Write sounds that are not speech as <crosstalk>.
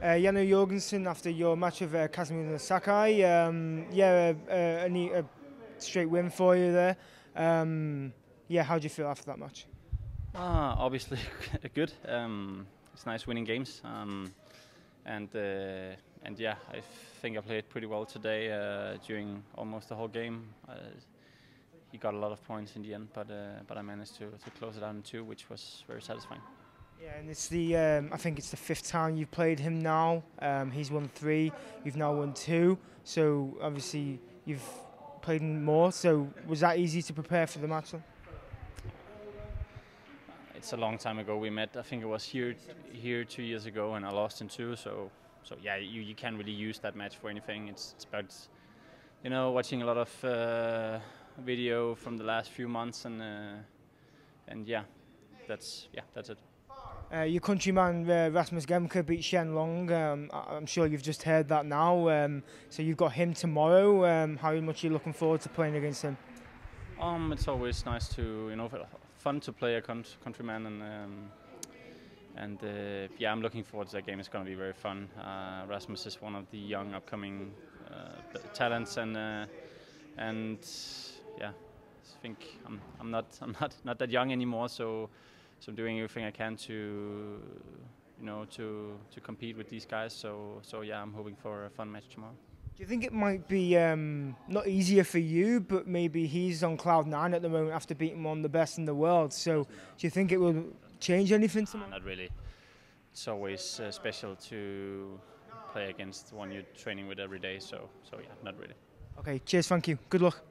Uh, Jørgensen after your match with uh, Kazumasa Sakai. Um, yeah, uh, a, neat, a straight win for you there. Um, yeah, how do you feel after that match? Uh, obviously <laughs> good. Um, it's nice winning games. Um, and uh, and yeah, I think I played pretty well today uh, during almost the whole game. Uh, he got a lot of points in the end, but uh, but I managed to, to close it out in two, which was very satisfying. Yeah, and it's the um, I think it's the fifth time you've played him now. Um, he's won three, you've now won two. So obviously you've played more. So was that easy to prepare for the match? It's a long time ago we met. I think it was here here two years ago, and I lost in two. So so yeah, you, you can't really use that match for anything. It's, it's about you know watching a lot of uh, video from the last few months, and uh, and yeah, that's yeah that's it. Uh, your countryman uh, Rasmus Gemke beat Chen Long. Um, I'm sure you've just heard that now. Um, so you've got him tomorrow. Um, how much are you looking forward to playing against him? Um, it's always nice to you know fun to play a countryman and um, and uh, yeah, I'm looking forward to that game. It's going to be very fun. Uh, Rasmus is one of the young upcoming uh, talents and and yeah, I think I'm I'm not <laughs> I'm not not that young anymore, so so I'm doing everything I can to you know to to compete with these guys. So so yeah, I'm hoping for a fun match tomorrow. Do you think it might be um, not easier for you, but maybe he's on cloud nine at the moment after beating one of the best in the world? So do you think it will change anything tomorrow? not really. It's always uh, special to play against one you're training with every day. So so yeah, not really. Okay, cheers, thank you. Good luck.